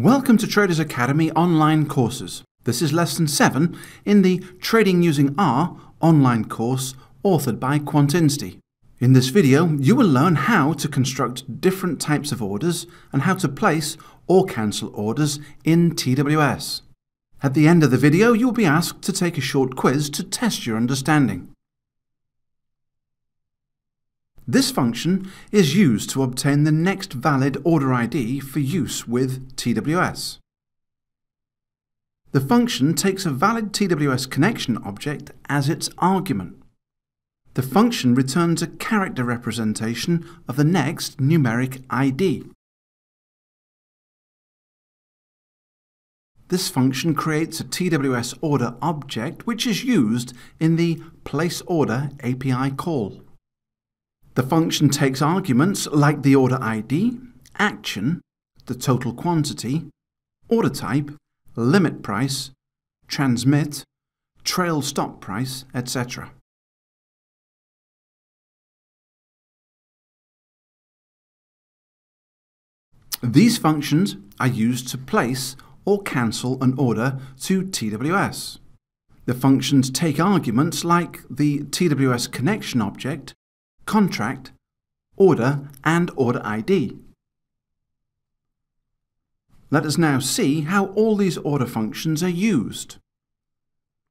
Welcome to Traders Academy online courses. This is lesson 7 in the Trading Using R online course authored by Quantinsti. In this video, you will learn how to construct different types of orders and how to place or cancel orders in TWS. At the end of the video, you will be asked to take a short quiz to test your understanding. This function is used to obtain the next valid order ID for use with TWS. The function takes a valid TWS connection object as its argument. The function returns a character representation of the next numeric ID. This function creates a TWS order object which is used in the placeOrder API call. The function takes arguments like the order ID, action, the total quantity, order type, limit price, transmit, trail stop price, etc. These functions are used to place or cancel an order to TWS. The functions take arguments like the TWS connection object contract, order and order ID. Let us now see how all these order functions are used.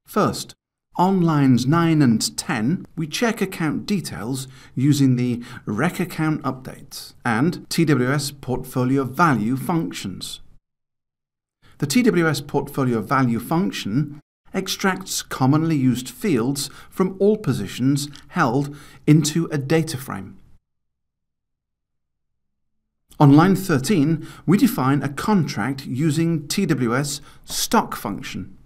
First, on lines 9 and 10, we check account details using the Rec Account Updates and TWS Portfolio Value functions. The TWS Portfolio Value function extracts commonly used fields from all positions held into a data frame. On line 13, we define a contract using TWS stock function.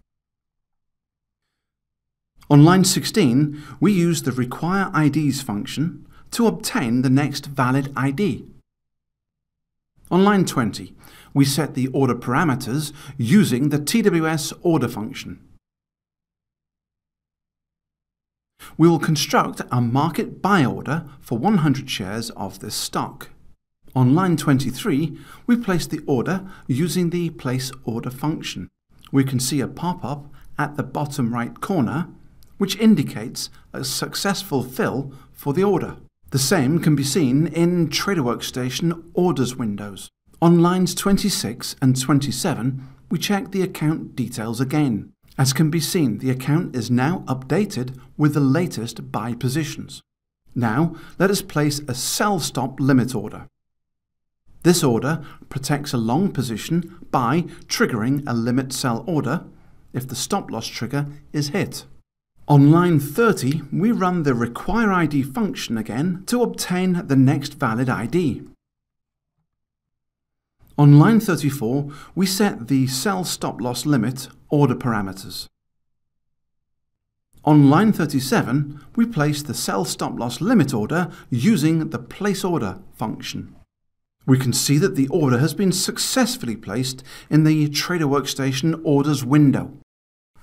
On line 16, we use the require IDs function to obtain the next valid ID. On line 20, we set the order parameters using the TWS order function. We will construct a market buy order for 100 shares of this stock. On line 23, we place the order using the place order function. We can see a pop-up at the bottom right corner which indicates a successful fill for the order. The same can be seen in Trader Workstation orders windows. On lines 26 and 27, we check the account details again. As can be seen, the account is now updated with the latest buy positions. Now, let us place a sell stop limit order. This order protects a long position by triggering a limit sell order if the stop loss trigger is hit. On line 30, we run the require ID function again to obtain the next valid ID. On line 34, we set the sell stop loss limit order parameters. On line 37, we place the sell stop loss limit order using the place order function. We can see that the order has been successfully placed in the Trader Workstation orders window.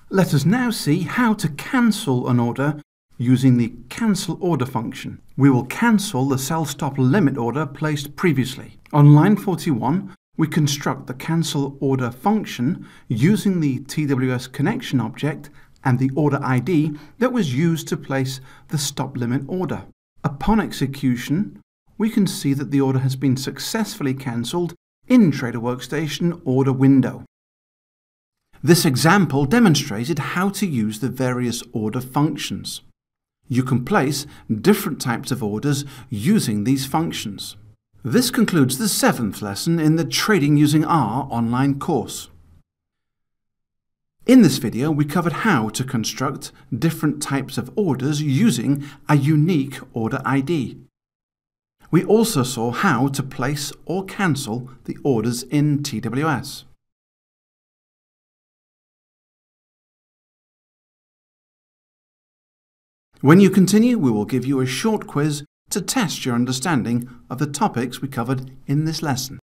Let us now see how to cancel an order using the cancel order function. We will cancel the sell stop limit order placed previously. On line 41, we construct the cancel order function using the TWS connection object and the order ID that was used to place the stop limit order. Upon execution, we can see that the order has been successfully cancelled in Trader Workstation order window. This example demonstrated how to use the various order functions. You can place different types of orders using these functions. This concludes the seventh lesson in the Trading Using R online course. In this video, we covered how to construct different types of orders using a unique order ID. We also saw how to place or cancel the orders in TWS. When you continue, we will give you a short quiz to test your understanding of the topics we covered in this lesson.